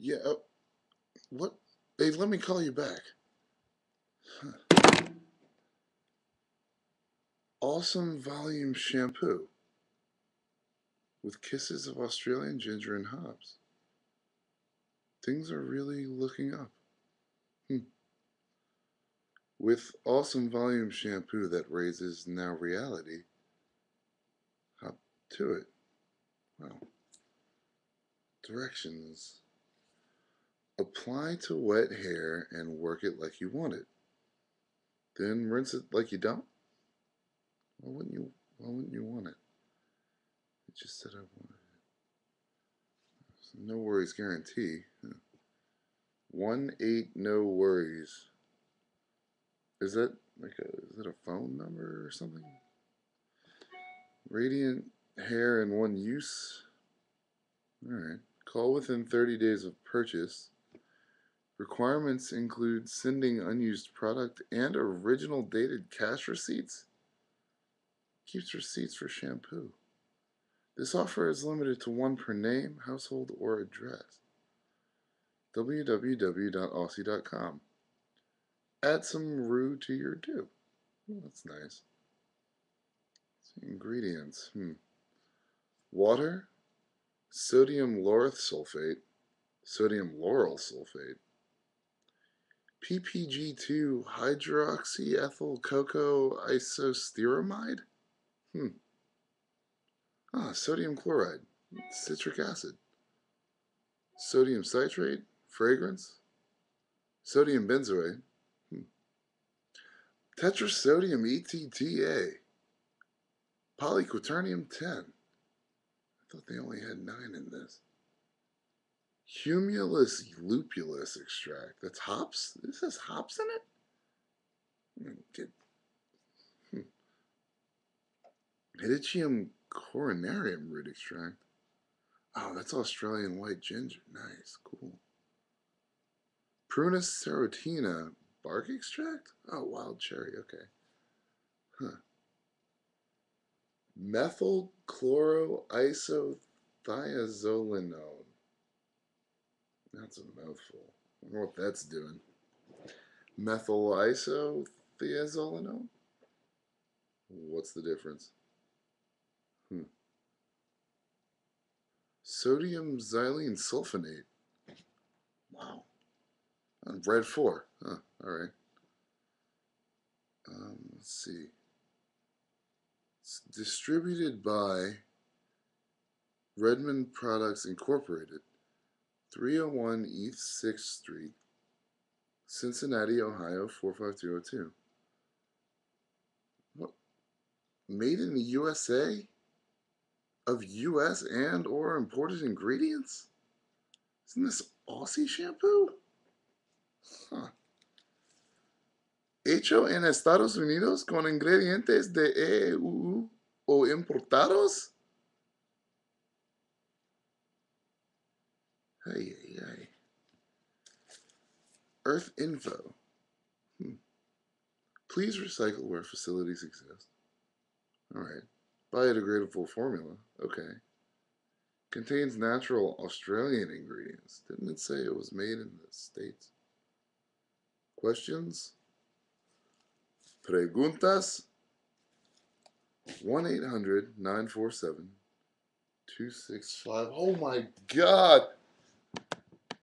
Yeah. Uh, what? Hey, let me call you back. Huh. Awesome volume shampoo with kisses of Australian ginger and hops. Things are really looking up. Hmm. With awesome volume shampoo that raises now reality, hop to it. Wow. Directions. Apply to wet hair and work it like you want it. Then rinse it like you don't. Why wouldn't you? Why wouldn't you want it? It just said I wanted it. No worries guarantee. One eight no worries. Is that like a is that a phone number or something? Radiant hair in one use. All right. Call within 30 days of purchase. Requirements include sending unused product and original dated cash receipts. Keeps receipts for shampoo. This offer is limited to one per name, household, or address. www.aussie.com. Add some roo to your do. Oh, that's nice. Ingredients. Hmm. Water, sodium laureth sulfate, sodium lauryl sulfate, PPG2 hydroxyethyl coco isostearamide? Hmm. Ah, sodium chloride, citric acid, sodium citrate, fragrance, sodium benzoate, hmm. tetrasodium EDTA, polyquaternium 10. I thought they only had nine in this. Humulus lupulus extract. That's hops? This has hops in it? Get, hmm. Hedychium coronarium root extract. Oh, that's Australian white ginger. Nice, cool. Prunus serotina bark extract? Oh, wild cherry, okay. Huh. Methyl chloroisothiazolinone. That's a mouthful. I wonder what that's doing. Methyl isothiazolinone? What's the difference? Hmm. Sodium xylene sulfonate. Wow. On red 4. Huh, alright. Um, let's see. It's distributed by Redmond Products Incorporated. 301 East 6th Street, Cincinnati, Ohio 45202. What? Made in the USA? Of US and or imported ingredients? Isn't this Aussie shampoo? Huh. Hecho en Estados Unidos con ingredientes de EU o importados? Earth info. Hmm. Please recycle where facilities exist. All right. Biodegradable formula. Okay. Contains natural Australian ingredients. Didn't it say it was made in the States? Questions? Preguntas? 1 800 947 265. Oh my God!